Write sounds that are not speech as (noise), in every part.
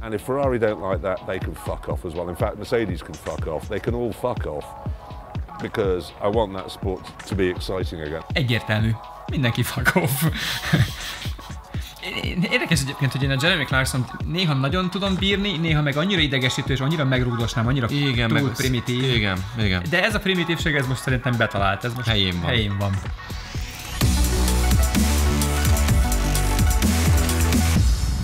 And if Ferrari don't like that, they can fuck off as well. In fact, Mercedes can fuck off. They can all fuck off because I want that sport to be exciting again. Egyértelmű. Mindenki fuck off. (laughs) Érdekes egyébként, hogy én a Jeremy clarkson néha nagyon tudom bírni, néha meg annyira idegesítő és annyira megrúgdosnám, annyira igen, túl meg primitív. Igen, igen. De ez a primitívség, ez most szerintem betalált. Ez most helyén van. Helyén van.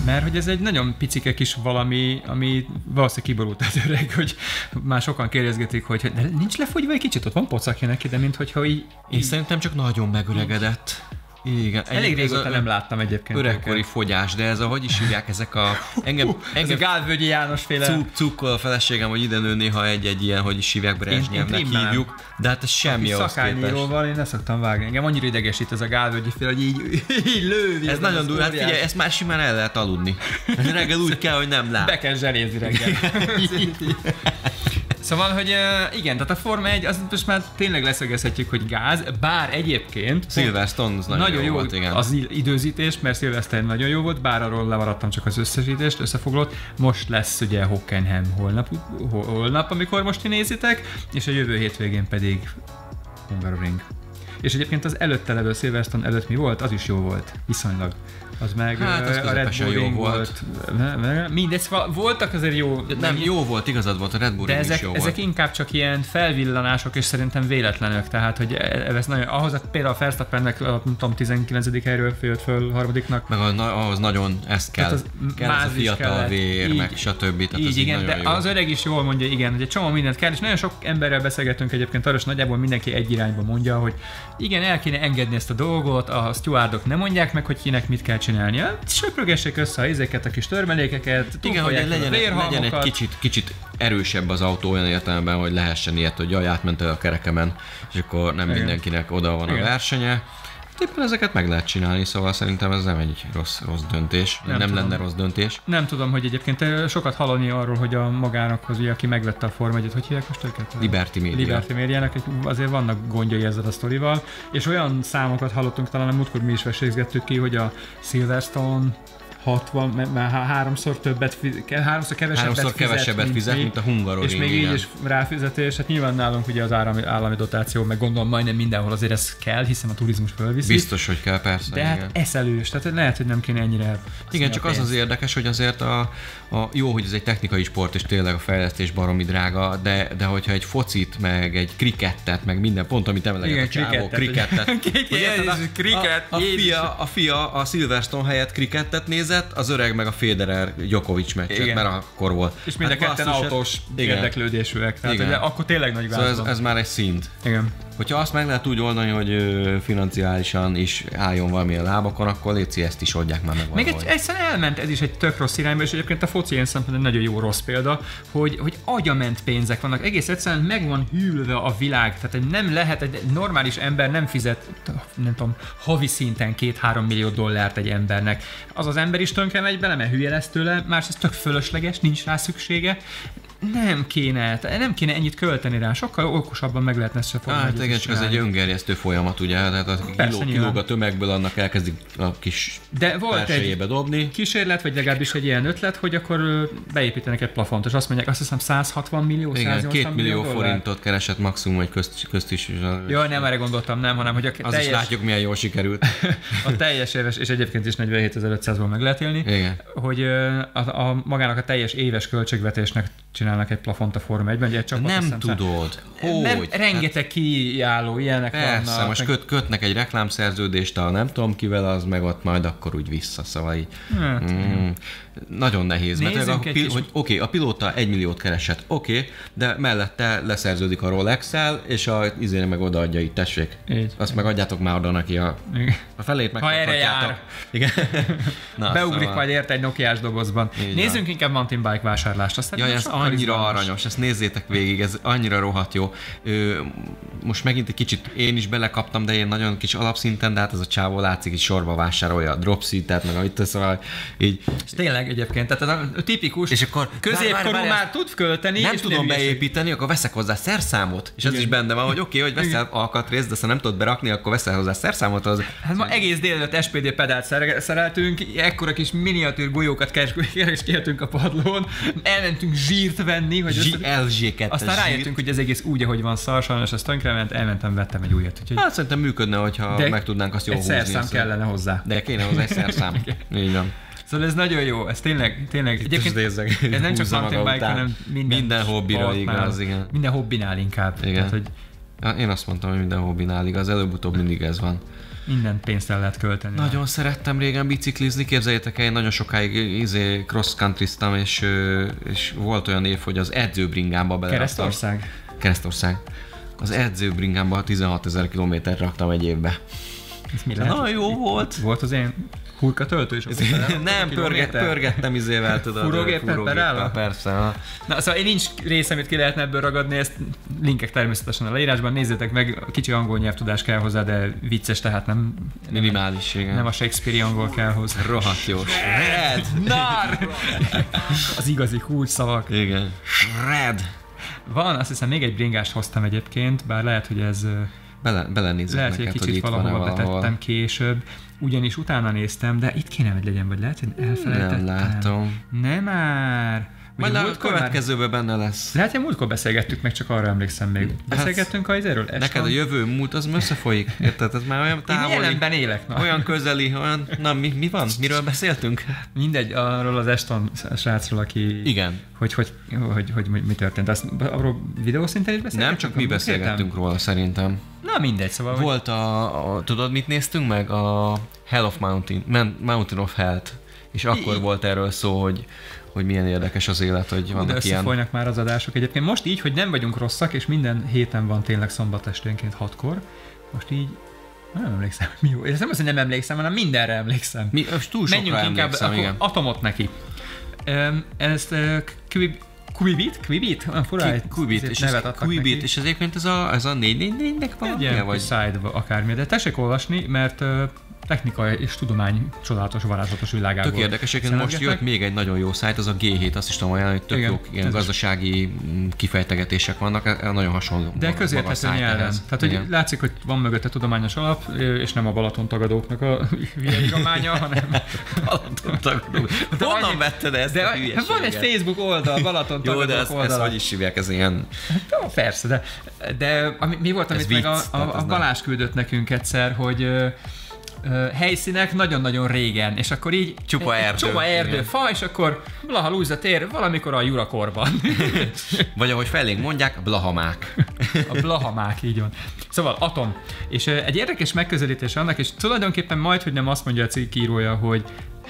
Mert hogy ez egy nagyon picike kis valami, ami valószínűleg kiborult az öreg, hogy már sokan kérdezgetik, hogy de nincs lefogyva egy kicsit, ott van pocakja neki, de minthogyha így... Én szerintem csak nagyon megöregedett. Igen. Elég régóta nem láttam egyébként. Öregkori fogyás, de ez a, hogy is hívják ezek a... Engem, engem ez a Gálvölgyi János féle... Cuk, cukkol a feleségem, hogy ide nő néha egy-egy ilyen, hogy is hívják, Brezsnyevnek hívjuk, de hát ez semmi ahhoz képest. én ne szoktam vágni. Engem annyira idegesít ez a Gálvölgyi féle, hogy így, (laughs) így lővi. Ez nagyon durva, hát figyelj, ezt már simán el lehet aludni. (laughs) Reggel úgy kell, hogy nem lát. Be kell zselézni reggel. (laughs) Szóval, hogy uh, igen, tehát a Forma 1, azt most már tényleg leszögezhetjük, hogy gáz, bár egyébként... Silverstone nagyon, nagyon jó, jó volt, igen. az időzítés, mert Silverstone nagyon jó volt, bár arról lemaradtam csak az összesítést, összefoglott. Most lesz ugye Hockenheim holnap, holnap, amikor most nézitek, és a jövő hétvégén pedig Hungaroring. És egyébként az előtte levő Silverstone előtt mi volt? Az is jó volt, viszonylag az meg hát, az a Red Bull jó volt. volt. Mindegy, szóval voltak azért jó... Nem, jó volt, igazad volt, a Red Bull de ezek, is jó ezek volt. inkább csak ilyen felvillanások, és szerintem véletlenök, tehát hogy e- ez nagyon, ahhoz a, például a Verstappennek, nem tudom, 19. helyről jött föl harmadiknak. Meg ahhoz nagyon ezt kell, az kell ez a fiatal kellett. vér, így, meg stb. Tehát így, igen, de jó. az öreg is jól mondja, igen, hogy egy csomó mindent kell, és nagyon sok emberrel beszélgetünk egyébként arra, nagyjából mindenki egy irányba mondja, hogy igen, el kéne engedni ezt a dolgot, a stewardok nem mondják meg, hogy kinek mit kell csinálnia söprögessék össze a izéket, a kis törmelékeket, Igen, hogy legyen, legyen egy kicsit, kicsit erősebb az autó olyan értelemben, hogy lehessen ilyet, hogy jaj, átment el a kerekemen, és akkor nem Igen. mindenkinek oda van Igen. a versenye. Éppen ezeket meg lehet csinálni, szóval szerintem ez nem egy rossz, rossz döntés. Nem, nem lenne rossz döntés. Nem tudom, hogy egyébként sokat hallani arról, hogy a magának, az, aki megvette a Forma 1 hogy hívják most őket? Liberty Media. Liberty Media-nek azért vannak gondjai ezzel a sztorival, és olyan számokat hallottunk, talán a múltkor mi is vesézgettük ki, hogy a Silverstone 60, mert háromszor többet, háromszor kevesebbet háromszor fizet, kevesebbet mint fizet, mint a hungaroring. És még így is ráfizetés, hát nyilván nálunk ugye az állami, állami dotáció, meg gondolom majdnem mindenhol azért ez kell, hiszen a turizmus fölviszi. Biztos, hogy kell, persze. De hát igen. eszelős, tehát lehet, hogy nem kéne ennyire. Igen, csak az az érdekes, hogy azért a, a, jó, hogy ez egy technikai sport, és tényleg a fejlesztés baromi drága, de, de hogyha egy focit, meg egy krikettet, meg minden pont, amit emleget a csávó, krikettet. (laughs) a, a, fia, a fia a Silverstone helyett krikettet nézett, az öreg meg a Federer Djokovic meccset, Igen. mert akkor volt. És mind a hát ketten autós igen. érdeklődésűek. Tehát Igen. akkor tényleg nagy szóval ez, ez, már egy szint. Igen. Hogyha azt meg lehet úgy oldani, hogy financiálisan is álljon valamilyen lábakon, akkor léci ezt is oldják már meg Még egy, egyszerűen elment ez is egy tök rossz irányba, és egyébként a foci ilyen szempontból nagyon jó rossz példa, hogy, hogy agyament pénzek vannak. Egész egyszerűen meg van hűlve a világ. Tehát nem lehet, egy normális ember nem fizet, nem tudom, havi szinten két-három millió dollárt egy embernek. Az az ember is tönkre megy bele, mert hülye lesz tőle, másrészt tök fölösleges, nincs rá szüksége nem kéne, nem kéne ennyit költeni rá, sokkal okosabban meg lehetne ezt fogni. Hát igen, csak ez egy öngerjesztő folyamat, ugye, tehát a kiló, kilóg a tömegből, annak elkezdik a kis De volt egy dobni. kísérlet, vagy legalábbis egy ilyen ötlet, hogy akkor beépítenek egy plafont, és azt mondják, azt hiszem 160 millió, Igen, két millió dollár. forintot keresett maximum egy közt, közt is. Jó, nem erre gondoltam, nem, hanem hogy a az teljes... is látjuk, milyen jól sikerült. (laughs) a teljes éves, és egyébként is 47.500-ból meg lehet élni, Igen. hogy a, a, magának a teljes éves költségvetésnek csinálnak egy plafont a Forma 1-ben, egy csapat. Nem tudod. Hogy? Mert rengeteg hát, kiálló ilyenek persze, vannak. most köt, kötnek egy reklámszerződést, a nem tudom kivel, az meg ott majd akkor úgy vissza, szóval így. Hát, mm, nagyon nehéz, Nézzünk mert a, pil- hogy oké, okay, a pilóta egy milliót keresett, oké, okay, de mellette leszerződik a Rolex-el, és a izére meg odaadja itt, tessék. Így. Azt meg adjátok már oda neki a, a felét meg. Ha erre jár. Igen. (laughs) Na, Beugrik szóval... majd érte egy Nokiás dobozban. Így Nézzünk van. inkább mountain bike vásárlást. Aztán Jaj, ez annyira annyira aranyos, ezt nézzétek végig, ez annyira rohadt jó. Ö, most megint egy kicsit én is belekaptam, de én nagyon kis alapszinten, de hát ez a csávó látszik, hogy sorba vásárolja a dropseat meg amit szóval így. És tényleg egyébként, tehát a tipikus és akkor középkorú már tud költeni. Nem tudom nem beépíteni, akkor veszek hozzá szerszámot, és Igen. ez is benne van, hogy oké, okay, hogy veszel alkatrészt, de ha nem tudod berakni, akkor veszel hozzá szerszámot. Az... Hát ma egész délelőtt SPD pedált szereltünk, ekkora kis miniatűr golyókat keresgéltünk a padlón, elmentünk zsírt venni, hogy Zsí- LG2 Aztán rájöttünk, hogy ez egész úgy, ahogy van szar, sajnos ez tönkrement, elmentem, vettem egy újat. Úgyhogy... Hát szerintem működne, hogyha de meg tudnánk azt jól egy húzni. szerszám kellene hozzá. De kéne hozzá egy szerszám. (laughs) Így van. Szóval ez nagyon jó, ez tényleg, tényleg egyébként ez nem csak mountain bike, hanem minden, minden hobbira igaz, igen. Minden hobbinál inkább. Igen. Tehát, hogy én azt mondtam, hogy minden hobbinál igaz, előbb-utóbb mindig ez van. Minden pénzt el lehet költeni. Nagyon el. szerettem régen biciklizni, képzeljétek el, én nagyon sokáig izé, cross country és, és volt olyan év, hogy az edzőbringámba bele. Keresztország? Keresztország. Az edzőbringámba 16 ezer kilométert raktam egy évbe. Ez mi lehet? Na, jó volt. Volt az én Hurka töltő is? nem, (laughs) pörget, pörgettem izével, tudod. Fúrógéppel perálva? Persze. Na, szóval én nincs rész, amit ki lehetne ebből ragadni, ezt linkek természetesen a leírásban, nézzétek meg, kicsi angol nyelvtudás kell hozzá, de vicces, tehát nem... Minimális, igen. Nem a Shakespeare angol kell hozzá. Rohadt jó. Shred! Nar! Az igazi kulcs szavak. Igen. Shred! Van, azt hiszem még egy bringást hoztam egyébként, bár lehet, hogy ez Bele, belenézek Lehet, hogy egy kicsit valahova betettem később, ugyanis utána néztem, de itt kéne, hogy legyen, vagy lehet, hogy elfelejtettem. Nem látom. Nem már. Majd a következőben már... benne lesz. Lehet, hogy múltkor beszélgettük, meg csak arra emlékszem még. Hát beszélgettünk hát, az erről? Neked a jövő múlt az (laughs) összefolyik, érted? Ez már olyan távoli. Én élek. Na. Olyan közeli, olyan, na mi, mi van? Miről beszéltünk? Mindegy, arról az Eston srácról, aki... Igen. Hogy, hogy, hogy, hogy, hogy mi történt. Azt arról videószinten is beszélgettünk? Nem, csak mi beszélgettünk róla szerintem. Na mindegy, szóval... Volt a, a, tudod mit néztünk meg? A Hell of Mountain, Mountain of Health. És akkor I- volt erről szó, hogy hogy milyen érdekes az élet, hogy vannak De ilyen... már az adások egyébként. Most így, hogy nem vagyunk rosszak, és minden héten van tényleg szombat esténként hatkor, most így nem emlékszem, mi jó. Ez nem az, hogy nem emlékszem, hanem mindenre emlékszem. Mi, túl Menjünk inkább akkor igen. atomot neki. Ezt Quibit? Quibit? Olyan fura Quibit, és nevet ez, Quibit, és ez egyébként ez a, ez a 444-nek van? Egy vagy side akármi, de tessék olvasni, mert technikai és tudomány csodálatos, varázslatos világából. Tök érdekes, most jött még egy nagyon jó szájt, az a G7, azt is tudom ajánlani, hogy tök Igen, jó ilyen gazdasági is. kifejtegetéses vannak, e, e, nagyon hasonló. De közérthető nyelven. Tehát, hogy Igen. látszik, hogy van mögötte tudományos alap, és nem a Balaton tagadóknak a (laughs) hülyeírománya, hanem (laughs) Balaton tagadók. Honnan vetted ezt de, a Van egy Facebook oldal, Balaton Jó, de ezt, ezt hogy is hívják, ez ilyen... Hát, persze, de, de ami, mi volt, amit meg a, a, a Balázs küldött nekünk egyszer, hogy helyszínek nagyon-nagyon régen, és akkor így csupa erdő, csupa erdő igen. fa, és akkor Blaha Lúza tér valamikor a Jurakorban. (laughs) Vagy ahogy felénk mondják, Blahamák. a Blahamák, így van. Szóval atom. És egy érdekes megközelítés annak, és tulajdonképpen majd, hogy nem azt mondja a cikkírója, hogy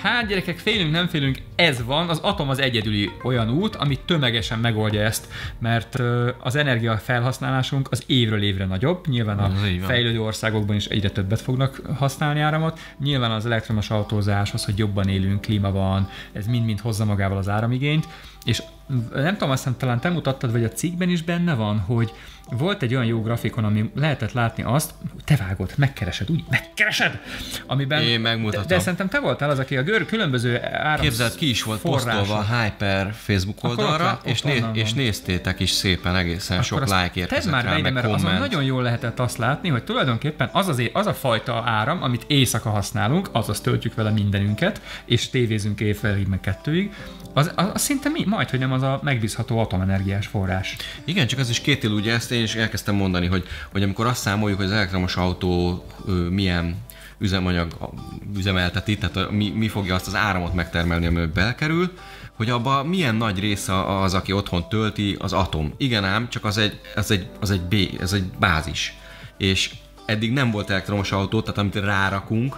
Hát gyerekek, félünk, nem félünk, ez van, az atom az egyedüli olyan út, ami tömegesen megoldja ezt, mert az energia felhasználásunk az évről évre nagyobb, nyilván a fejlődő országokban is egyre többet fognak használni áramot, nyilván az elektromos autózás, az, hogy jobban élünk, klíma van, ez mind-mind hozza magával az áramigényt, és nem tudom, aztán talán te mutattad, vagy a cikkben is benne van, hogy volt egy olyan jó grafikon, ami lehetett látni azt, te vágod, megkeresed, úgy megkeresed, amiben... Én megmutatom. De, de szerintem te voltál az, aki a gör, különböző áram Képzeld, ki is volt forrása. posztolva a Hyper Facebook oldalra, és, né- és néztétek is szépen egészen Akkor sok like érkezett már rá, meg mert azon nagyon jól lehetett azt látni, hogy tulajdonképpen az, az, az a fajta áram, amit éjszaka használunk, azaz töltjük vele mindenünket, és tévézünk éjfélig meg kettőig, az, az, az szinte mi, majd, hogy nem az a megbízható atomenergiás forrás. Igen, csak az is két ugye ezt én is elkezdtem mondani, hogy, hogy amikor azt számoljuk, hogy az elektromos autó ö, milyen üzemanyag üzemelteti, tehát a, mi, mi fogja azt az áramot megtermelni, ami belkerül, hogy abba milyen nagy része az, aki otthon tölti, az atom. Igen ám, csak az egy, az egy, az egy, B, ez egy bázis. És eddig nem volt elektromos autó, tehát amit rárakunk,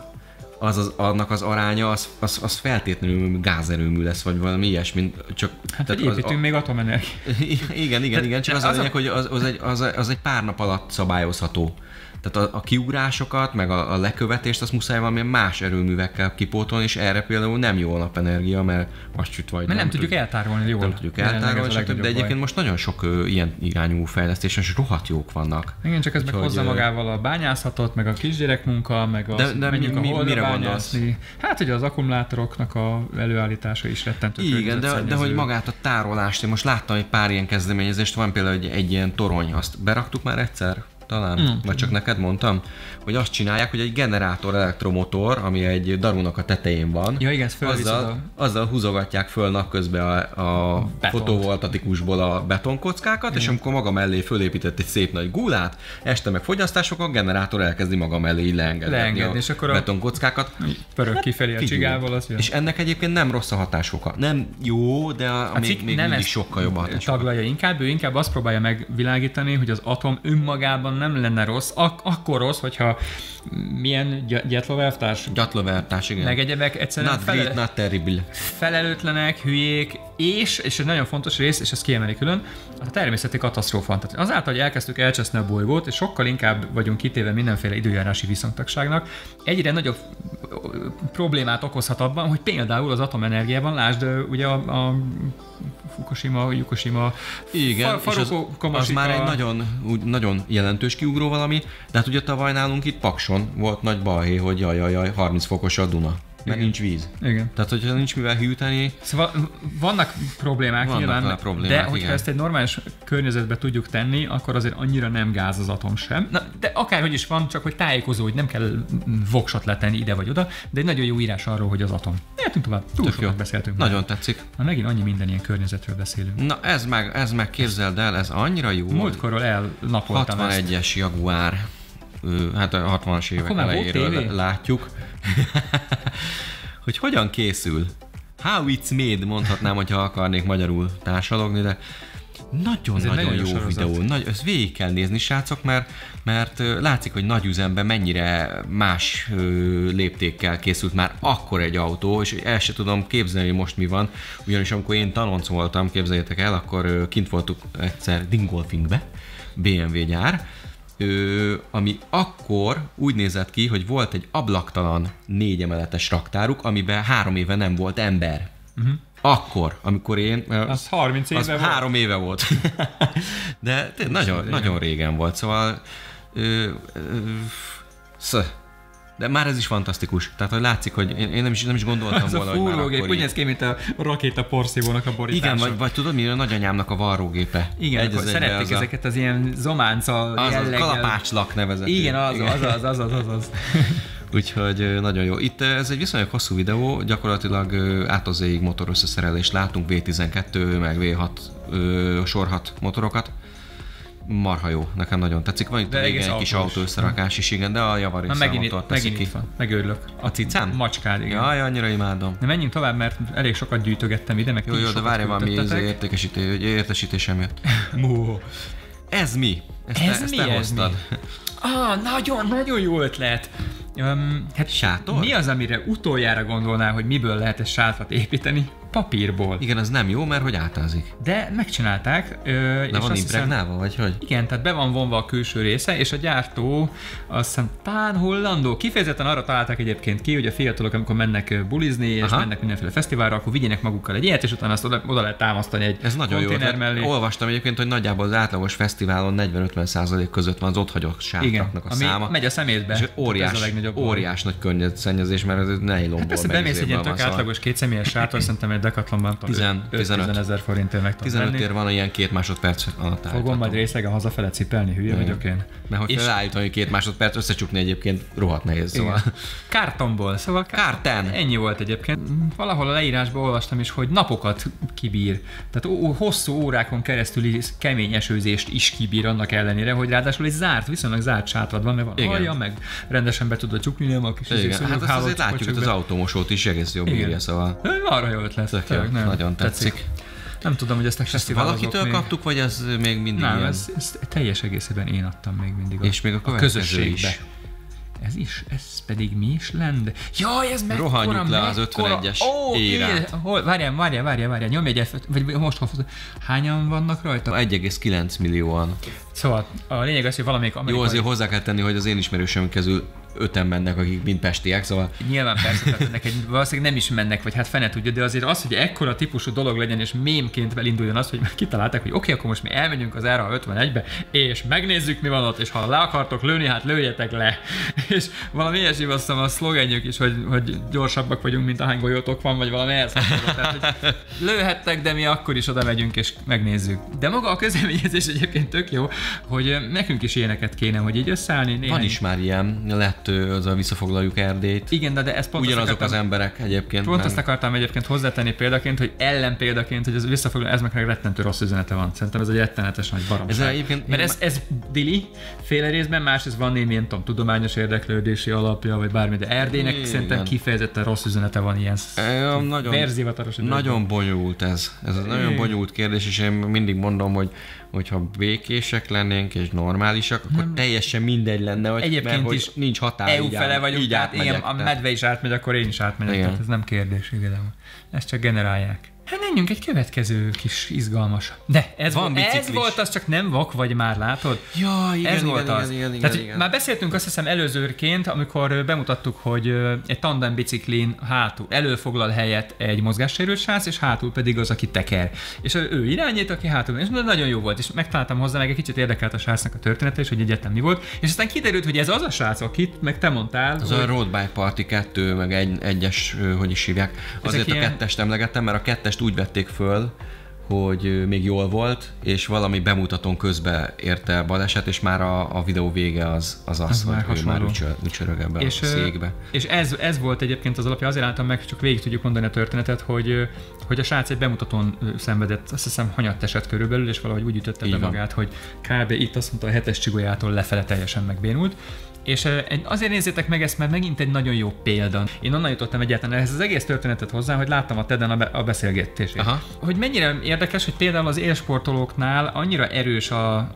az, az annak az aránya, az, az, az feltétlenül gázerőmű lesz, vagy valami ilyesmi. Csak, hát, tehát hogy építünk az, még atomenergiát. (laughs) Igen, igen, igen, csak az, az a lényeg, hogy az, az, egy, az, az egy pár nap alatt szabályozható. Tehát a, a kiugrásokat, meg a, a lekövetést, azt muszáj valamilyen más erőművekkel kipótolni, és erre például nem jó a napenergia, mert azt süt vagy. Mert nem, nem tudjuk tud, eltárolni jól. Nem tudjuk eltárolni, stb. De egyébként most nagyon sok ö, ilyen irányú fejlesztés, és rohadt jók vannak. Igen, csak ez meg hozza magával a bányászatot, meg a kisgyerekmunka, meg az, de, de menjünk mi, a mire bányászni. Hát ugye az akkumulátoroknak a előállítása is rettentő Igen, de, de hogy magát a tárolást, én most láttam egy pár ilyen kezdeményezést, van például egy, egy ilyen torony, azt beraktuk már egyszer? Talán, mm. vagy csak neked mondtam, hogy azt csinálják, hogy egy generátor elektromotor, ami egy darunak a tetején van, ja, igen, azzal, a... azzal húzogatják föl napközben a, a fotovoltatikusból a betonkockákat, igen. és amikor maga mellé fölépített egy szép nagy gulát, este meg fogyasztások, a generátor elkezdi maga mellé leengedni, leengedni a és akkor a betonkockákat. Pörög hát, kifelé a csigával, az jön. És ennek egyébként nem rossz a hatásoka. Nem jó, de a, hát még, még nem mindig sokkal jobb a hatásoka. Taglalja inkább, ő inkább azt próbálja megvilágítani, hogy az atom önmagában nem lenne rossz, ak- akkor rossz, hogyha milyen gyatlovelvtárs? Gyatlovelvtárs, igen. Meg egyebek egyszerűen not felel- great, not terrible. felelőtlenek, hülyék, és, és egy nagyon fontos rész, és ezt kiemeli külön, a természeti katasztrófa. Tehát azáltal, hogy elkezdtük elcseszni a bolygót, és sokkal inkább vagyunk kitéve mindenféle időjárási viszontagságnak, egyre nagyobb problémát okozhat abban, hogy például az atomenergiában, lásd ugye a, a Fukushima, Yukushima, Igen, fa, és az, az már egy nagyon, úgy, nagyon jelentős kiugró valami, de hát ugye tavaly nálunk itt Pakson volt nagy balhé, hogy jaj, jaj, jaj 30 fokos a Duna mert nincs víz. Igen. Tehát, hogyha nincs mivel hűteni... Szóval vannak problémák vannak nyilván, problémák, de hogyha igen. ezt egy normális környezetbe tudjuk tenni, akkor azért annyira nem gáz az atom sem. Na, de akárhogy is van, csak hogy tájékozó, hogy nem kell voksot letenni ide vagy oda, de egy nagyon jó írás arról, hogy az atom. Mehetünk tovább. Túl sokat beszéltünk. Nagyon már. tetszik. Na megint annyi minden ilyen környezetről beszélünk. Na ez meg, ez meg képzeld el, ez annyira jó. Múltkorról elnapoltam 61-es Jaguar hát a 60-as évek elejéről látjuk, (laughs) hogy hogyan készül. How it's made, mondhatnám, hogyha akarnék magyarul társalogni, de nagyon-nagyon jó sorozat. videó. Nagy, ezt végig kell nézni, srácok, mert, mert látszik, hogy nagy üzemben mennyire más ö, léptékkel készült már akkor egy autó, és el se tudom képzelni, hogy most mi van. Ugyanis amikor én tanonc voltam, képzeljétek el, akkor kint voltunk egyszer Dingolfingbe, BMW gyár, ö, ami akkor úgy nézett ki, hogy volt egy ablaktalan négy emeletes raktáruk, amiben három éve nem volt ember. Uh-huh. Akkor, amikor én... Az 30 éve az volt. három éve volt. (laughs) De nagyon, nagyon régen volt, szóval... Ö, ö, ö, de már ez is fantasztikus. Tehát, hogy látszik, hogy én, én nem, is, nem is gondoltam az volna, a hogy már akkor úgy néz ki, mint a rakéta porszívónak a borítása. Igen, vagy, vagy tudod, mi a nagyanyámnak a varrógépe. Igen, egy akkor szerették az ezeket az ilyen zománca az, az kalapácslak nevezett. Igen, az, Igen. az, az, az, az, az, az. (laughs) Úgyhogy nagyon jó. Itt ez egy viszonylag hosszú videó, gyakorlatilag átozéig motor összeszerelést látunk, V12 meg V6 sor 6 motorokat marha jó, nekem nagyon tetszik. Van itt de régen egy kis autó összerakás is, igen, de a javarész megint, itt, megint itt van, megőrülök. A cicám? Macskád, igen. Jaj, annyira imádom. De menjünk tovább, mert elég sokat gyűjtögettem ide, meg Jó, jó, de várj valami értékesítés, értesítésem jött. (laughs) Ez mi? Ezt ez te, ezt mi? Te ez mi? Ah, nagyon, nagyon jó ötlet. Um, hát Sátor? Mi az, amire utoljára gondolnál, hogy miből lehet egy sátrat építeni? Papírból. Igen, az nem jó, mert hogy átázik. De megcsinálták. Ö, De és van impregnálva, vagy hogy? Igen, tehát be van vonva a külső része, és a gyártó azt hiszem tán hollandó. Kifejezetten arra találták egyébként ki, hogy a fiatalok, amikor mennek bulizni, és Aha. mennek mindenféle fesztiválra, akkor vigyenek magukkal egy ilyet, és utána azt oda, oda lehet támasztani egy Ez nagyon jó. Mellé. Olvastam egyébként, hogy nagyjából az átlagos fesztiválon 40-50 között van az ott hagyott sátraknak a ami száma. megy a szemétbe. És óriás, a óriás nagy környezetszennyezés, mert ez nejlomból. Hát persze bemész egy ilyen tök átlagos két személyes sátor, (laughs) szerintem egy Decathlonban 15 ezer forintért meg 15 ér van ilyen két másodperc alatt Fogom majd részegen hazafele cipelni, hülye Igen. vagyok én. Mert hogy felállítani két másodperc, összecsukni egyébként rohadt nehéz, szóval. Kártonból, szóval Kárten. Ennyi volt egyébként. Valahol a leírásban olvastam is, hogy napokat kibír. Tehát hosszú órákon keresztül kemény esőzést is kibír annak ellenére, hogy ráadásul egy zárt, viszonylag zárt sátrad van, mert van Igen. alja, meg rendesen be tudod csukni, nem a kis Igen. Hát azt azért látjuk, hogy az automosót is egész jobb bírja, szóval. Arra jó ötlet. Tök jó, nagyon tetszik. tetszik. Nem tudom, hogy ezt a fesztivál Valakitől még... kaptuk, vagy ez még mindig Nem, ilyen? Ez, ez teljes egészében én adtam még mindig. A, És még a, a közösségbe. Is. Ez is, ez pedig mi is lenne? Jaj, ez mekkora, Rohanjuk le az mekkora- 51-es Ó, érát. igen, hol, várjál, várjál, várjál, várjál, nyomj egy F-et, vagy most hol Hányan vannak rajta? 1,9 millióan. Szóval a lényeg az, hogy valamelyik Jó, amerikai... azért hozzá kell tenni, hogy az én ismerősöm közül öten mennek, akik mind pestiek, szóval Nyilván persze, tehát neked valószínűleg nem is mennek, vagy hát fene tudja, de azért az, hogy ekkora típusú dolog legyen, és mémként elinduljon az, hogy kitalálták, hogy oké, okay, akkor most mi elmegyünk az Ára 51-be, és megnézzük, mi van ott, és ha le akartok lőni, hát lőjetek le. (laughs) És valami ilyesmi azt a szlogenjük is, hogy, hogy gyorsabbak vagyunk, mint ahány golyótok van, vagy valami ehhez. Tehát, lőhettek, de mi akkor is oda megyünk, és megnézzük. De maga a közleményezés egyébként tök jó, hogy nekünk is ilyeneket kéne, hogy így összeállni. Néhány... van is már ilyen, lett ö, az a visszafoglaljuk Erdélyt. Igen, de, de ez pont Ugyanazok akartam- az emberek egyébként. Pont nem- azt akartam egyébként hozzátenni példaként, hogy ellen példaként, hogy ez visszafoglaló, ez meg rettentő rossz üzenete van. Szerintem ez egy rettenetes nagy baromság. Ez egyébként- Mert ez, ez dili féle részben, másrészt van némi, nem tudom, tudományos érdeklődési alapja, vagy bármi, de Erdélynek Igen. szerintem kifejezetten rossz üzenete van ilyen Ö, nagyon, nagyon bonyolult ez. Ez egy nagyon bonyolult kérdés, és én mindig mondom, hogy hogyha békések lennénk és normálisak, akkor teljesen mindegy lenne, hogy Egyébként mert, hogy is nincs határ. EU fele át- vagyunk, így tehát igen, átmegyek, a tehát- medve is átmegy, akkor én is átmegyek, Igen. tehát ez nem kérdés igazából. Ezt csak generálják. Hát menjünk egy következő kis izgalmas. De ez, Van volt, ez volt, az csak nem vak, vagy már látod? Ja, igen, ez igen, volt igen, az. igen, igen, Tehát, igen. Már beszéltünk azt hiszem előzőként, amikor bemutattuk, hogy egy tandem biciklin hátul előfoglal helyet egy mozgássérült srác, és hátul pedig az, aki teker. És ő irányít, aki hátul. És nagyon jó volt, és megtaláltam hozzá, meg egy kicsit érdekelt a srácnak a története, és hogy egyetem mi volt. És aztán kiderült, hogy ez az a srác, akit meg te mondtál, Az hogy a Road Bike Party 2, meg egy, egyes, hogy is hívják. Azért ilyen- a kettest emlegettem, mert a kettest úgy vették föl, hogy még jól volt, és valami bemutatón közbe érte baleset, és már a, a videó vége az az, az, Az hogy már ő már ücsörög ebbe és, a székbe. és ez, ez volt egyébként az alapja, azért álltam meg, csak végig tudjuk mondani a történetet, hogy, hogy a srác egy bemutatón szenvedett, azt hiszem hanyat esett körülbelül, és valahogy úgy ütötte Így be van. magát, hogy kb. itt azt mondta a hetes csigolyától lefele teljesen megbénult. És azért nézzétek meg ezt, mert megint egy nagyon jó példa. Én onnan jutottam egyáltalán ehhez az egész történetet hozzá, hogy láttam a TED-en a, be, a beszélgetését. Aha. Hogy mennyire érdekes, hogy például az élsportolóknál annyira erős a,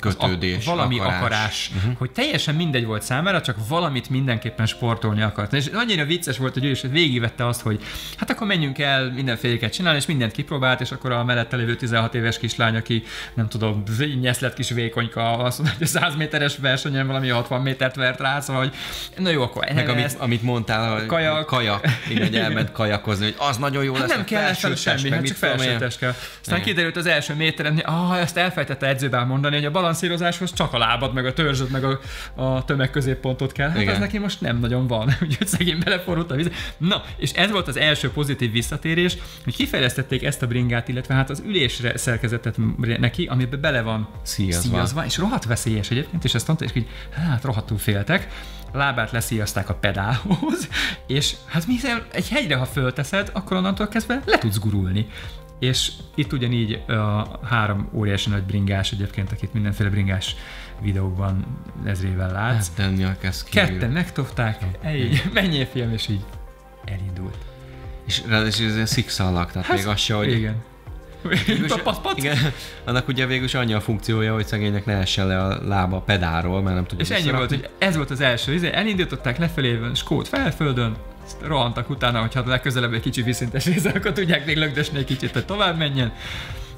Kötődés, a, valami akarás. akarás, uh-huh. hogy teljesen mindegy volt számára, csak valamit mindenképpen sportolni akart. És annyira vicces volt, hogy ő is végigvette azt, hogy hát akkor menjünk el mindenféléket csinálni, és mindent kipróbált, és akkor a mellette lévő 16 éves kislány, aki nem tudom, nyeszlet kis vékonyka, azt mondta, hogy a 100 méteres versenyen valami 60 métert vert rá, szóval, hogy na jó, akkor Meg amit, ezt, amit mondtál, hogy Kajak. kajak. Igen, elment (laughs) kajakozni, hogy az nagyon jó lesz. Hát nem meg kell fel felsőtest, semmi, hát csak felsőtest kell. Aztán Igen. kiderült az első méteren, hogy ah, ezt elfejtette edzőben mondani, hogy a balanszírozáshoz csak a lábad, meg a törzsöd, meg a, a tömegközéppontot kell. Hát Igen. az neki most nem nagyon van, (laughs) úgyhogy szegény beleforult a víz. Na, és ez volt az első pozitív visszatérés, hogy kifejlesztették ezt a bringát, illetve hát az ülésre szerkezetet neki, amiben bele van Szíjazva. szíjazva és rohadt veszélyes egyébként, és ezt mondta, és így, hát rohadtul féltek. Lábát leszíjazták a pedálhoz, (laughs) és hát hiszen egy hegyre, ha fölteszed, akkor onnantól kezdve le tudsz gurulni. És itt ugyanígy a három óriási nagy bringás egyébként, akit mindenféle bringás videókban ezrével látsz. Hát, kívül. Ketten megtofták, így, menjél film, és így elindult. És ráadásul ez egy szikszallag, tehát még az se, hogy... Igen. Pac, pac, pac. Igen, annak ugye végül is annyi a funkciója, hogy szegénynek ne essen le a lába a pedálról, mert nem tudja És ennyi volt, hogy ez volt az első, izé, elindították lefelé, skót felföldön, ezt rohantak utána, hogyha legközelebb egy kicsi vízszintes része, akkor tudják még lögdösni egy kicsit, hogy tovább menjen.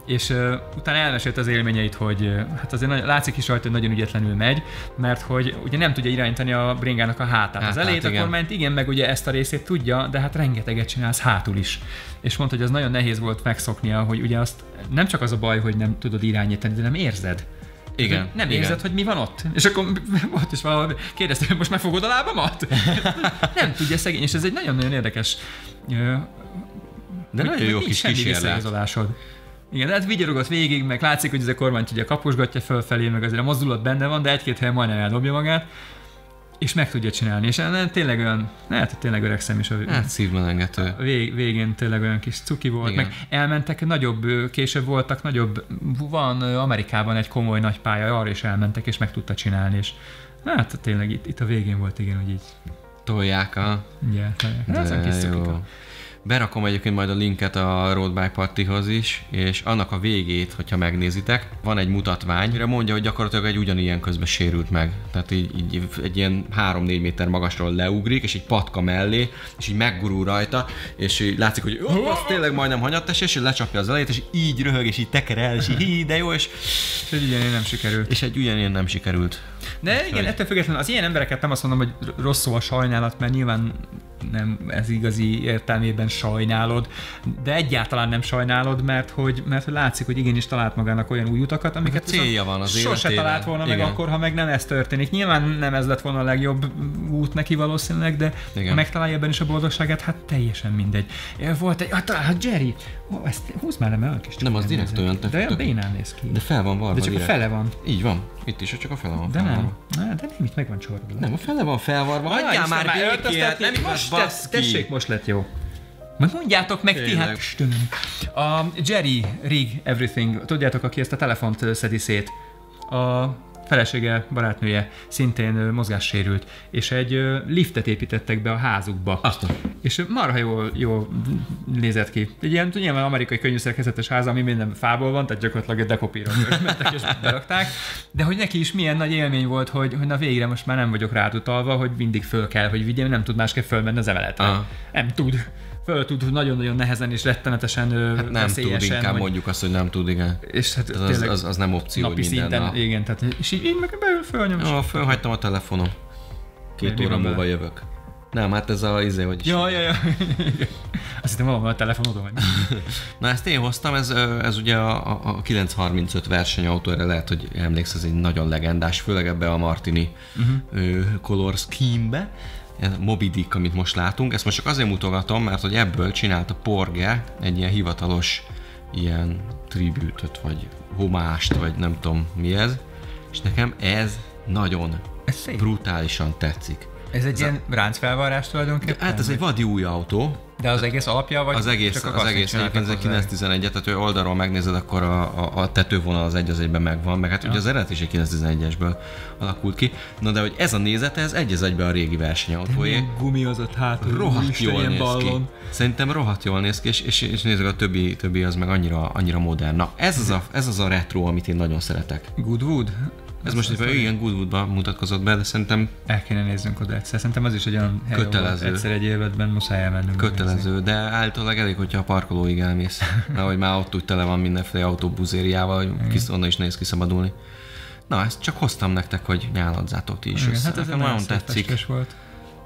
És uh, utána elmesélt az élményeit, hogy uh, hát azért nagy, látszik is rajta, hogy nagyon ügyetlenül megy, mert hogy ugye nem tudja irányítani a bringának a hátát. Hát, az elejét hát, a kormányt igen, meg ugye ezt a részét tudja, de hát rengeteget csinálsz hátul is. És mondta, hogy az nagyon nehéz volt megszoknia, hogy ugye azt nem csak az a baj, hogy nem tudod irányítani, de nem érzed. Igen, Nem igen. érzed, hogy mi van ott? És akkor (laughs) ott is valahol kérdezte, hogy most megfogod a lábamat? (laughs) nem tudja szegény, és ez egy nagyon-nagyon érdekes De hogy- nagyon jó kis kísérlet. Igen, de hát vigyorogott végig, meg látszik, hogy ez a kormány ugye kapusgatja fölfelé, meg azért a mozdulat benne van, de egy-két helyen majdnem eldobja magát, és meg tudja csinálni. És tényleg olyan, lehet, hogy tényleg öregszem is a, Hát a vég, végén tényleg olyan kis cuki volt, Igen. meg elmentek, nagyobb, később voltak, nagyobb, van Amerikában egy komoly nagy pálya, arra is elmentek, és meg tudta csinálni, és hát tényleg itt, itt a végén volt, igen, hogy így, Tolják a... ugye, hát, ez a kis De cukika. Berakom egyébként majd a linket a Road Bike Partyhoz is, és annak a végét, hogyha megnézitek, van egy mutatvány, mire mondja, hogy gyakorlatilag egy ugyanilyen közben sérült meg. Tehát így, így egy ilyen 3-4 méter magasról leugrik, és így patka mellé, és így meggurul rajta, és így látszik, hogy az tényleg majdnem hanyattes, és lecsapja az elejét, és így röhög, és így teker el, és így hí, de jó, és, És egy ugyanilyen nem sikerült. és egy ugyanilyen nem sikerült. De igen, ettől függetlenül az ilyen embereket nem azt mondom, hogy rossz szó a sajnálat, mert nyilván nem ez igazi értelmében sajnálod, de egyáltalán nem sajnálod, mert hogy, mert hogy látszik, hogy igenis talált magának olyan új utakat, amiket Hát célja van az sose életében. talált volna meg Igen. akkor, ha meg nem ez történik. Nyilván nem ez lett volna a legjobb út neki valószínűleg, de Igen. ha megtalálja ebben is a boldogságát, hát teljesen mindegy. Volt egy, hát talán, Jerry, ezt húzd már le meg a kis Nem, az direkt olyan De olyan bénán néz ki. De fel van varva De csak a fele van. Így van. Itt is, csak a fele van De felvarva. nem. De nem, itt meg van csorba. Nem, a fele van felvarva. Hagyjál már békét, öltöztetni, nem most tesz, tessék, most lett jó. Majd mondjátok meg ti, Tényleg. hát Istenem. A Jerry Rig Everything, tudjátok, aki ezt a telefont szedi szét. A felesége, barátnője szintén mozgássérült, és egy liftet építettek be a házukba. Azt a... És marha jól, jól nézett ki. Egy ilyen nyilván amerikai könnyűszerkezetes ház, ami minden fából van, tehát gyakorlatilag egy dekopíron (laughs) mentek és berakták. De hogy neki is milyen nagy élmény volt, hogy, hogy na végre most már nem vagyok rátutalva, hogy mindig föl kell, hogy vigyem, nem tud másképp fölmenni az emeletre. Aha. Nem tud. Föl tud nagyon-nagyon nehezen és rettenetesen hát Nem tud, inkább hogy, mondjuk azt, hogy nem tud, igen. és hát Az, az, az, az nem opció, napi minden szinten, nap. igen, tehát és így, így meg beül fölnyom, Jó, fölhagytam a telefonom. Két Mi óra múlva vele? jövök. Nem, hát ez a izé, hogy... Ja, ja, ja. (laughs) Azt hittem valami a telefonodon vagy. (laughs) Na ezt én hoztam, ez, ez ugye a, a, a 935 versenyautó, erre lehet, hogy emlékszel, ez egy nagyon legendás, főleg ebbe a Martini uh-huh. color scheme-be. Ez a Moby Dick, amit most látunk, ezt most csak azért mutogatom, mert hogy ebből csinálta Porge egy ilyen hivatalos ilyen tribütöt, vagy homást, vagy nem tudom mi ez, és nekem ez nagyon Ez szép. brutálisan tetszik. Ez egy ilyen ráncfelvarrás tulajdonképpen? Hát ez egy vadi új autó, De az egész alapja, vagy az egész, csak az egész egyébként ez egy hozzá? 911 tehát hogy oldalról megnézed, akkor a, a, a tetővonal az egy az egyben megvan, meg hát ugye az eredet is egy 911-esből alakult ki. Na de hogy ez a nézete, ez egy az egyben a régi versenyautóé. Gumi az ott hátul. Rohadt úristen, jól ilyen néz ballon. ki. Szerintem rohadt jól néz ki, és, és, és nézzük a többi, többi az meg annyira, annyira modern. Na, ez az, a, ez az a retro, amit én nagyon szeretek. Goodwood? Ez most éppen igen Goodwoodban mutatkozott be, de szerintem El kéne néznünk oda egyszer. Szerintem az is egy olyan hely, Kötelező. egyszer egy életben muszáj elmennünk. megnézni. kötelező, de állítólag elég, hogyha a parkolóig elmész. (laughs) Mert hogy már ott úgy tele van mindenféle autóbuzériával, hogy kis, onnan is nehéz kiszabadulni. Na, ezt csak hoztam nektek, hogy nyáladzátok ti is Igen, össze. hát ez Nekem nagyon tetszik. volt.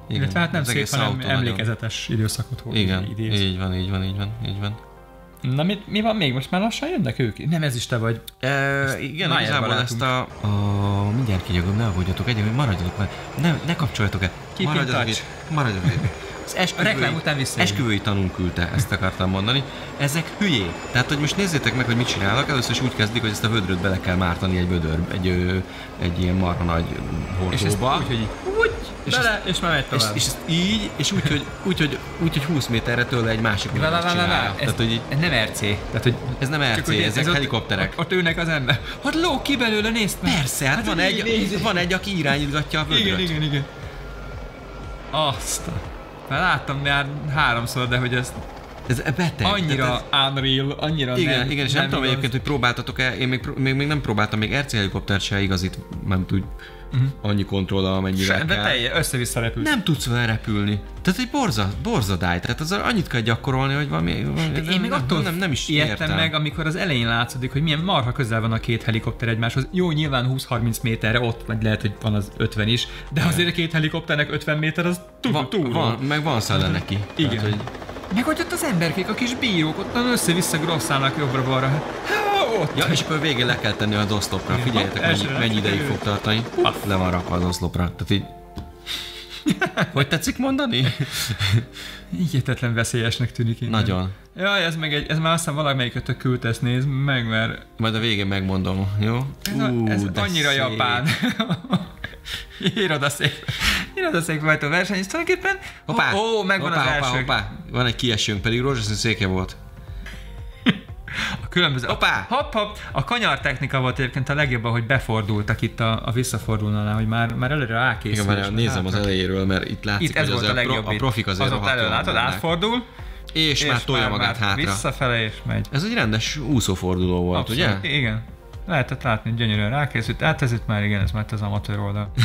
Igen, Illetve hát nem szép, hanem autó nagyon- emlékezetes időszakot volt. Igen, idéz. így van, így van, így van, így van. Na mit, mi van még? Most már lassan jönnek ők? Nem, ez is te vagy. E, igen, Májárban igazából ezt a, a... Mindjárt kinyögöm, ne aggódjatok, egyébként maradjatok már. Ne, ne kapcsoljatok el. Keep Maradjatok itt. Maradjatok itt. Az esküvői, A reklám után visszajövünk. Esküvői tanunk küldte, ezt akartam mondani. Ezek hülyék. Tehát, hogy most nézzétek meg, hogy mit csinálnak. Először is úgy kezdik, hogy ezt a vödröt bele kell mártani egy vödör, egy, egy ilyen marha nagy És ezt hordóba. úgy, hogy így, úgy, És bele, és már megy és, tovább. és ezt így, és úgy, hogy, úgy, hogy, úgy, hogy 20 méterre tőle egy másik vá, csinálja. vá. Ez, Tehát, hogy így, ez nem RC. Tehát, hogy ez nem csak RC, hogy ezek ott- helikopterek. Ott, ott ülnek az ember. Hát ló ki belőle, nézd meg! Persze, hát, van, így egy, van egy, aki irányítgatja a vödröt. Igen, igen, igen. Azt. Már láttam már háromszor, de hogy ez Ez beteg. annyira Tehát unreal, annyira ez, igen, nem, igen, és nem, tudom igaz. egyébként, hogy próbáltatok-e, én még, még, még nem próbáltam még RC helikoptert se igazit, nem tud annyi kontrollal, amennyire Se, kell. teljes, össze-vissza repülsz. Nem tudsz vele repülni. Tehát egy borza, borzadály. Tehát az annyit kell gyakorolni, hogy valami... valami nem, én nem, attól nem, nem is ijedtem értem. meg, amikor az elején látszódik, hogy milyen marha közel van a két helikopter egymáshoz. Jó, nyilván 20-30 méterre ott, vagy lehet, hogy van az 50 is, de azért a két helikopternek 50 méter az túl, van, túl van, meg van szele neki. (laughs) Igen. Tehát, hogy Meg hogy ott az emberkék, a kis bírók, ott össze-vissza grosszálnak jobbra-balra. Hát, ott. Ja, és akkor végén le kell tenni az oszlopra. Figyeljetek, mennyi, mennyi ideig fog tartani. Le van rakva az oszlopra. Tehát így... Hogy tetszik mondani? Hihetetlen veszélyesnek tűnik innen. Nagyon. Jaj, ez meg egy, ez már aztán valamelyikötök küldte, ezt nézd meg, mert Majd a végén megmondom, jó? ez, a, ez de annyira szép. japán. (laughs) Irodaszék. Irodaszék volt a verseny, és tulajdonképpen... Hoppá, Ó, ó, megvan hoppá, az hoppá, első. hoppá. Van egy kiesőnk, pedig rózsaszín széke volt. A különböző... Hoppá! Hopp, hopp! A kanyar technika volt egyébként a legjobb, hogy befordultak itt a, a visszafordulnál, hogy már, már előre Igen, rákészül. várjál, és nézem az elejéről, mert itt látszik, Itt ez hogy volt az a legjobb a, profik azért az ott elő, látod, átfordul, és, és már tolja magát már hátra. Visszafele és megy. Ez egy rendes úszóforduló volt, Abszolút, ugye? Igen. Lehetett látni, gyönyörűen rákészült. Hát ez itt már igen, ez már az amatőr oldal. (laughs)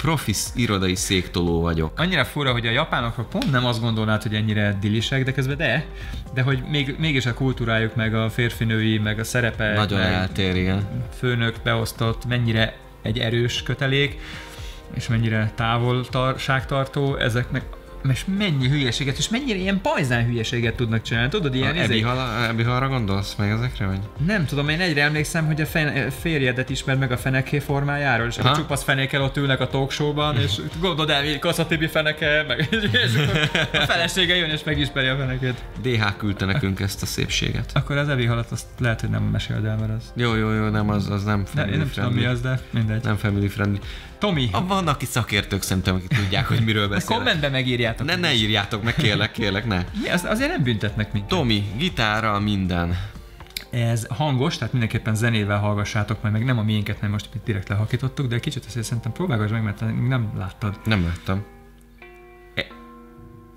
profi irodai széktoló vagyok. Annyira fura, hogy a japánokról pont nem azt gondolnád, hogy ennyire dilisek, de közben de, de hogy még, mégis a kultúrájuk, meg a férfinői, meg a szerepe, Nagyon eltér, igen. főnök beosztott, mennyire egy erős kötelék, és mennyire távolságtartó, ezeknek és mennyi hülyeséget, és mennyire ilyen pajzán hülyeséget tudnak csinálni. Tudod, ilyen... A izé... Ebihalra gondolsz meg ezekre, vagy? Nem tudom, én egyre emlékszem, hogy a fen- férjedet ismer meg a feneké formájáról, és a csupasz fenékel ott ülnek a talkshowban, és gondolod el, Kassa Tibi feneke, meg (laughs) és a felesége jön és megismeri a fenekét. DH küldte nekünk ezt a szépséget. Akkor az Evi halat azt lehet, hogy nem meséld el, mert az... Jó, jó, jó, nem, az, az nem family nem tudom mi az, de mindegy. Nem family friendly. Tomi. A, vannak itt szakértők szerintem, akik tudják, hogy miről beszélek. Kommentben megírjátok. Ne, ne írjátok meg, kérlek, kérlek, ne. Mi, az, azért nem büntetnek minket. Tomi, gitárral minden. Ez hangos, tehát mindenképpen zenével hallgassátok majd, meg nem a miénket, nem most direkt lehakítottuk, de kicsit azért szerintem próbálgass meg, mert nem láttad. Nem láttam. E-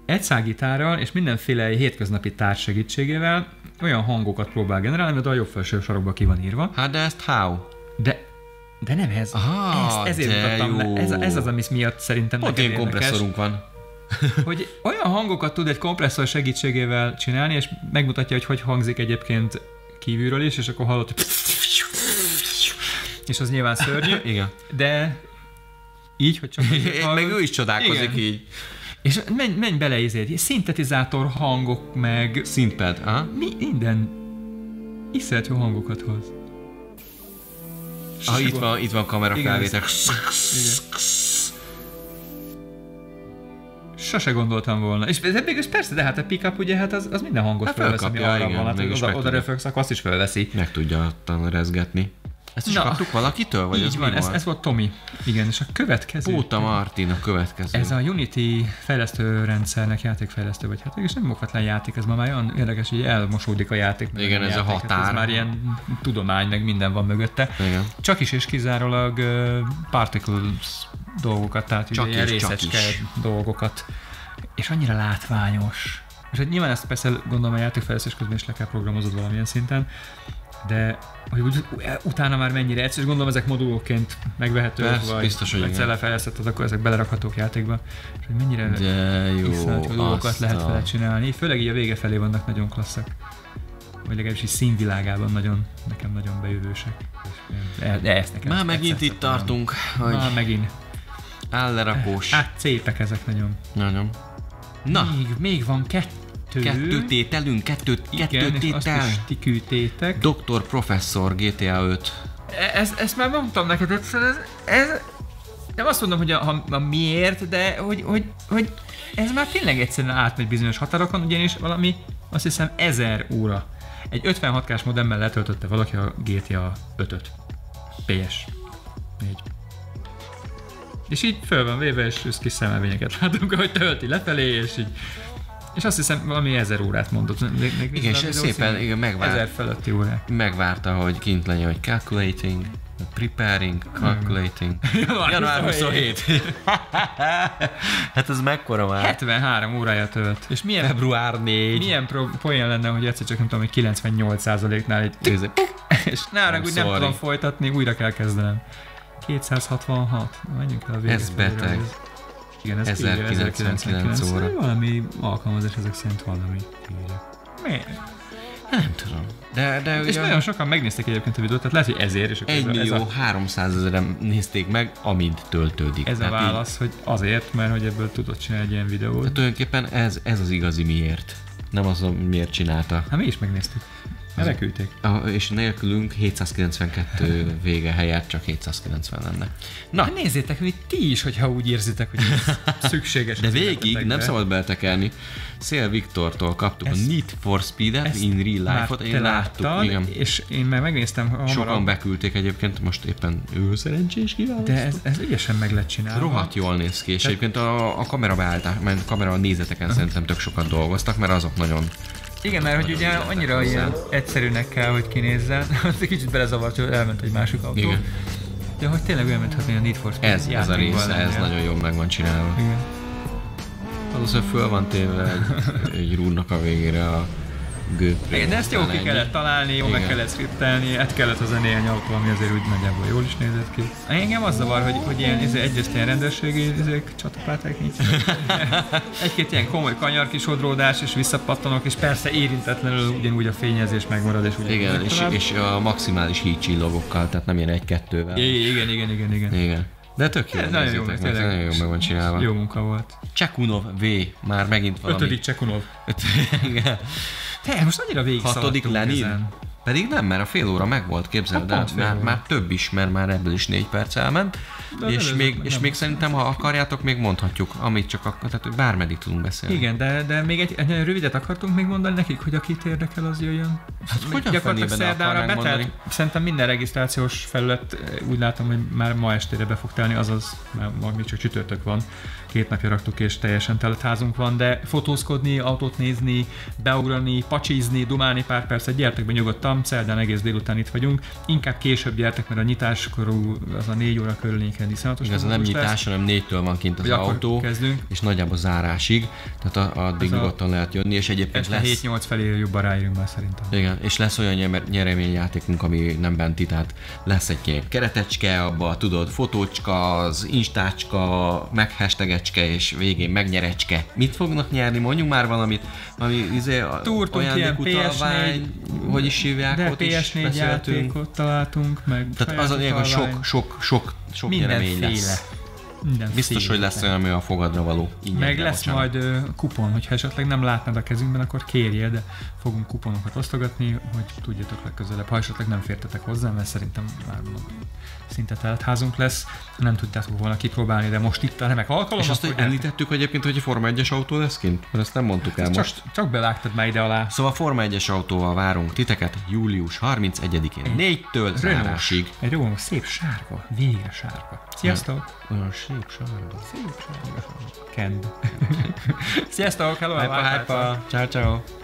egy gitárral és mindenféle hétköznapi társ segítségével olyan hangokat próbál generálni, mert a jobb felső sarokba ki van írva. Hát de ezt how? De de nem ez. Aha, Ezt, ezért mutattam be. Ez, ez az, ami miatt szerintem Pont ilyen kompresszorunk van. (laughs) hogy olyan hangokat tud egy kompresszor segítségével csinálni, és megmutatja, hogy hogy hangzik egyébként kívülről is, és akkor hallott, és az nyilván szörnyű. (laughs) Igen. De így, hogy csak... (laughs) Meg ő is csodálkozik Igen. így. És menj, menj bele izét, szintetizátor hangok, meg... Szintpad, aha. Mi, minden jó hangokat hoz. Ah, itt van, itt van kamera felvétel. Sose gondoltam volna. És ez mégis persze, de hát a pickup ugye, hát az, az minden hangot hát felvesz, ami arra igen, van. Hát, oda, oda röfögsz, akkor azt is felveszi. Meg tudja rezgetni. Ezt is Na, kaptuk valakitől? Vagy így ez van, ez, ez volt Tomi. Igen, és a következő... Póta Martin a következő. Ez a Unity fejlesztőrendszernek játékfejlesztő, vagy hát és nem okvetlen játék, ez ma már olyan érdekes, hogy elmosódik a játék. Igen, a ez játék, a határ. Hát ez már ilyen tudomány, meg minden van mögötte. Igen. Csak is és kizárólag uh, particles dolgokat, tehát csak ilyen részecske dolgokat. És annyira látványos. És hát nyilván ezt persze gondolom a játékfejlesztés közben is le kell programozod valamilyen szinten, de hogy utána már mennyire egyszerű, gondolom ezek modulokként megvehetők, Persze, vagy biztos, hogy egyszer lefejlesztetted, akkor ezek belerakhatók játékba, és hogy mennyire de jó, jó dolgokat lehet vele csinálni. Főleg így a vége felé vannak nagyon klasszak. Vagy legalábbis így színvilágában nagyon, nekem nagyon bejövősek. De ezt nekem Már megint itt tartunk, hogy... Már megint. Álllerakós. Hát szépek ezek nagyon. Nagyon. Na. Még, még van kettő kettő. Kettő tételünk, kettő, Igen, kettő tétel. Igen, Doktor, professzor, GTA 5. E- ez, ezt már mondtam neked, ez, ez, nem azt mondom, hogy a, a, a miért, de hogy, hogy, hogy ez már tényleg egyszerűen átmegy bizonyos határokon, ugyanis valami, azt hiszem, ezer óra. Egy 56K-s modemmel letöltötte valaki a GTA 5-öt. PS 4. És így föl van véve, és kis szemelvényeket látunk, hogy tölti lefelé, és így és azt hiszem valami ezer órát mondott. Még, még igen, és szépen igen, megvárt, ezer feletti órát. Megvárta, hogy kint legyen, hogy calculating, preparing, calculating. (laughs) Január 27. (laughs) hát ez mekkora már? 73 órája tölt. És milyen, Február 4. Milyen pro- poén lenne, hogy egyszer csak nem tudom, hogy 98%-nál egy... (laughs) és nára úgy nem tudom folytatni, újra kell kezdenem. 266. Menjünk el a Ez beteg. Ez. Igen, ez 1099 óra. Valami alkalmazás ezek szerint valami írja. Miért? Nem tudom. De, de és ugye... nagyon sokan megnézték egyébként a videót, tehát lehet, hogy ezért. És 1 millió a... 300 ezeren nézték meg, amint töltődik. Ez tehát a válasz, így... hogy azért, mert hogy ebből tudod csinálni egy ilyen videót. Tehát tulajdonképpen ez, ez az igazi miért. Nem az, miért csinálta. Hát mi is megnéztük. Eleküldték. És nélkülünk 792 vége helyett csak 790 lenne. Na. Hát nézzétek, hogy ti is, hogyha úgy érzitek, hogy ez (laughs) szükséges. De végig nem szabad beletekelni. Szél Viktortól kaptuk ezt, a Need for Speed-et in real life-ot. Én láttuk, láttad, igen. És én már megnéztem hamarabb. Sokan beküldték egyébként, most éppen ő szerencsés kívánok. De ez, ez ügyesen meg lett csinálva. Rohadt jól néz ki, és egyébként a, a kamera beálltás, mert a kamera nézeteken szerintem tök sokat dolgoztak, mert azok nagyon igen, mert hogy ugye annyira ilyen egyszerűnek kell, hogy kinézzen, (laughs) az egy kicsit belezavart, hogy elment egy másik autó. Igen. De hogy tényleg olyan, mintha a Need for Speed Ez, ez a része, ez nagyon jól meg van csinálva. Igen. Valószínűleg föl van téve egy, egy (laughs) rúdnak a végére a gőpré. Igen, de ezt jó ki kellett találni, jó meg kellett skriptelni, egy kellett az néhány autó, ami azért úgy nagyjából jól is nézett ki. Engem az zavar, hogy, hogy ilyen, izé, egyrészt ilyen rendőrségi izék, csatapáták nincs. (laughs) Egy-két ilyen komoly kanyar kisodródás, és visszapattanok, és persze érintetlenül ugyanúgy a fényezés megmarad, és ugyanúgy Igen, és, és a maximális hídcsillogokkal, tehát nem ilyen egy-kettővel. Igen, igen, igen, igen. Igen. De tök jó, Ez nagyon jó, meg, tényleg. nagyon jó meg van csinálva. Jó munka volt. Csekunov V, már megint valami. Ötödik Csekunov. Öt, (laughs) igen. Te, most annyira végig Hatodik Lenin. ezen. Pedig nem, mert a fél óra meg volt, képzeld, Hát fél már, már, több is, mert már ebből is négy perc elment. De és előző még, és még szerintem, ha akarjátok, még mondhatjuk, amit csak akkor, tehát hogy bármeddig tudunk beszélni. Igen, de, de még egy, egy rövidet akartunk még mondani nekik, hogy akit érdekel, az jöjjön. Hát hogy a Gyakorlatilag szerdára betelt. mondani? Szerintem minden regisztrációs felület eh, úgy látom, hogy már ma estére be fog telni, azaz, mert ma még csak csütörtök van. Két napja raktuk és teljesen telt házunk van, de fotózkodni, autót nézni, beugrani, pacsizni, dumálni pár percet, gyertek be nyugodtan, szerdán egész délután itt vagyunk. Inkább később gyertek, mert a nyitáskorú az a négy óra körüléken iszonyatos. Ez nem hangos lesz. nyitás, hanem négytől van kint az autó, kezdünk. és nagyjából zárásig, tehát a, addig Ez a- nyugodtan lehet jönni, és egyébként lesz, 7-8 felé jobban ráírunk már szerintem. Igen, és lesz olyan nyer- nyereményjátékunk, ami nem benti, tehát lesz egy keretecske, abba tudod, fotócska, az instácska, meg hashtagecske, és végén megnyerecske. Mit fognak nyerni? Mondjuk már valamit, ami izé, Túrtunk ilyen ajándékutalvány, hogy is hívják, De ott is PS4 beszéltünk. játékot találtunk, meg Tehát az a lényeg, hogy sok, sok, sok, sok nyeremény lesz. Mindenféle. Biztos, hogy lesz olyan, ami a fogadra való. Ingyen, Meg lesz bocsánat. majd ö, kupon, hogyha esetleg nem látnád a kezünkben, akkor kérjél, de fogunk kuponokat osztogatni, hogy tudjatok legközelebb. Ha esetleg nem fértetek hozzá, mert szerintem már szinte telt házunk lesz, nem tudtátok volna kipróbálni, de most itt a remek alkalom. És azt, hogy említettük hogy egyébként, hogy Forma 1-es autó lesz kint? Mert ezt nem mondtuk el csak, most. csak bevágtad már ide alá. Szóval Forma 1-es autóval várunk titeket július 31-én 4-től Renault. zárásig. Egy Renault szép sárga, végre sárga. Sziasztok! Olyan szép sárga. Szép sárga. Kend. (laughs) Sziasztok, hello, Hypa, hypa. Ciao, ciao.